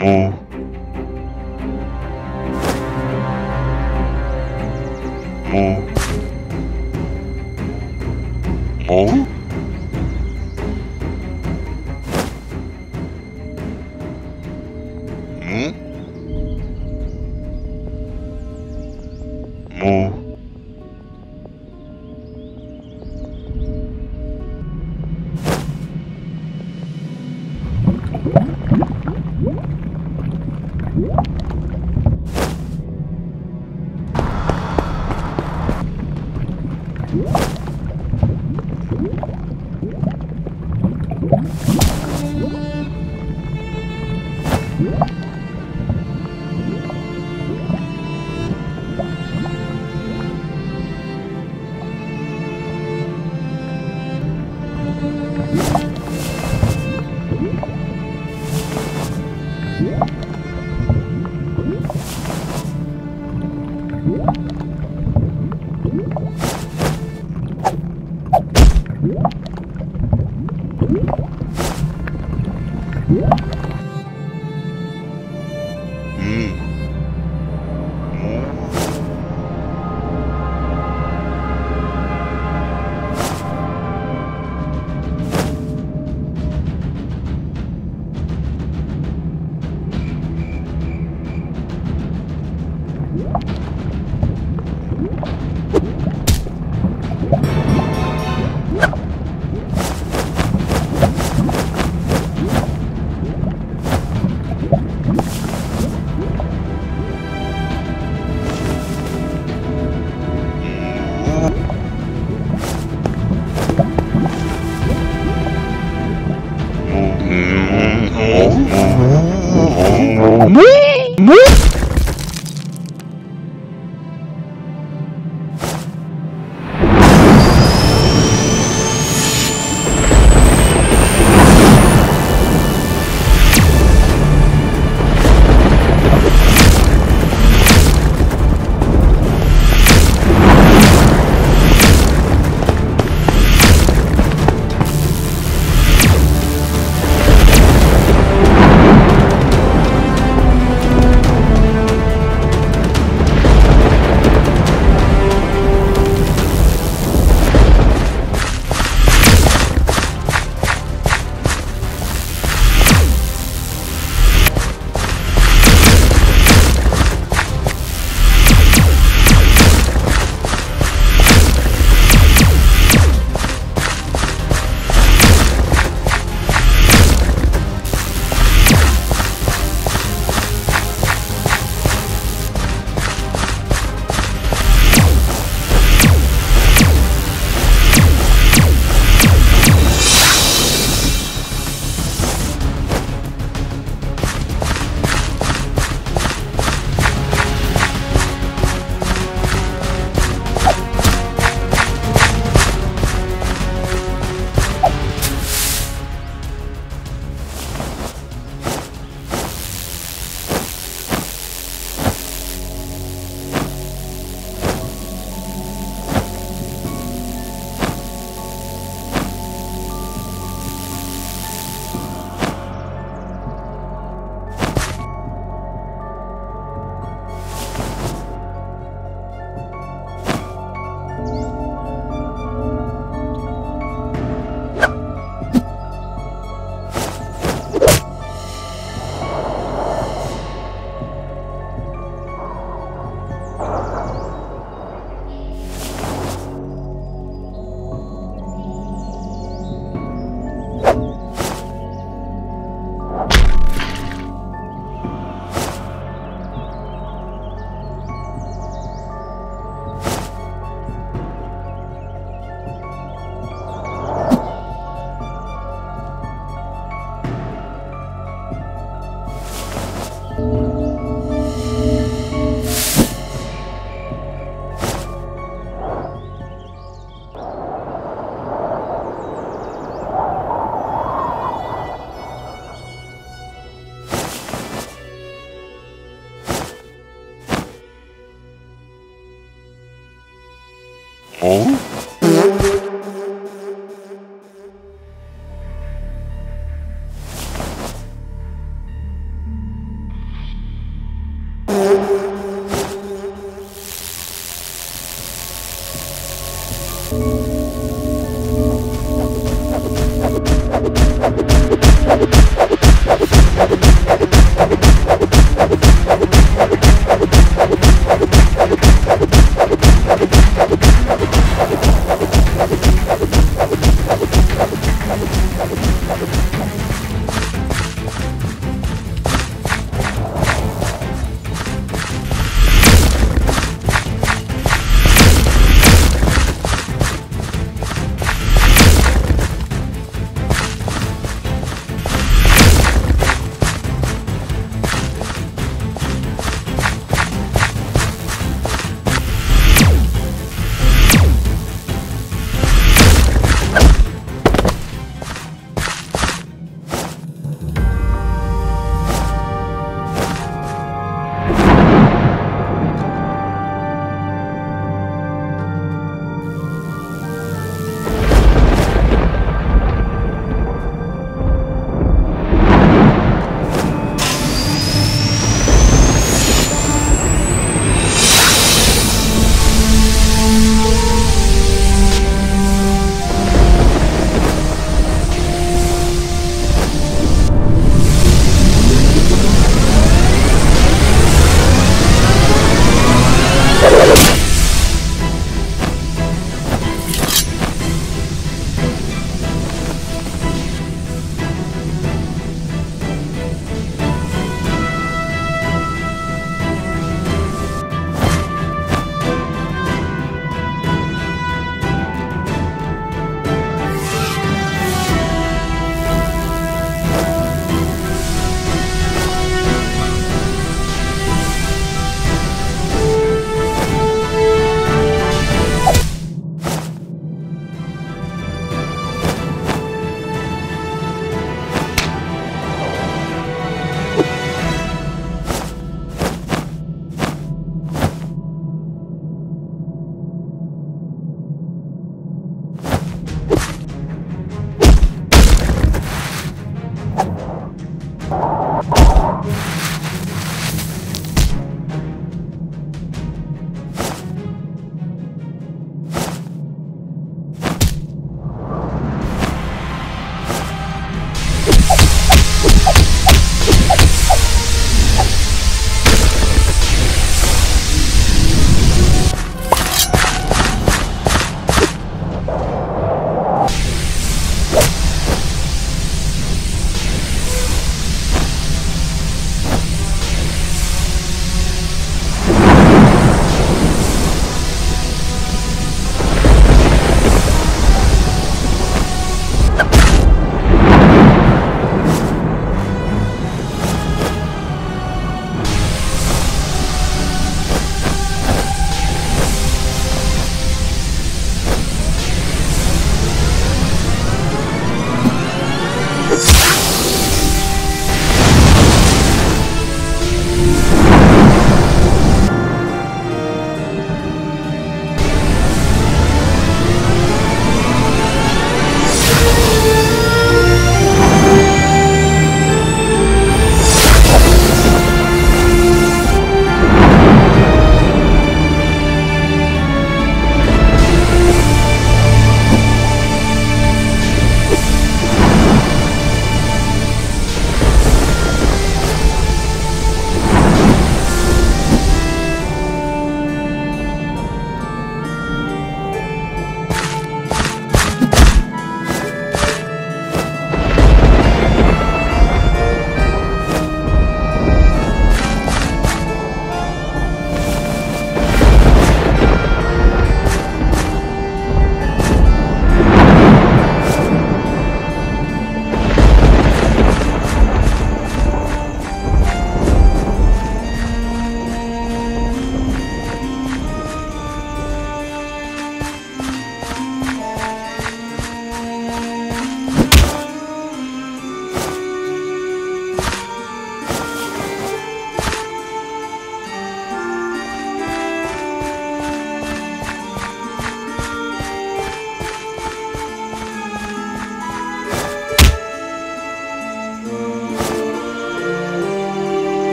Move.